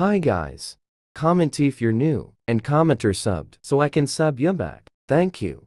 Hi guys. Comment if you're new, and commenter subbed so I can sub you back. Thank you.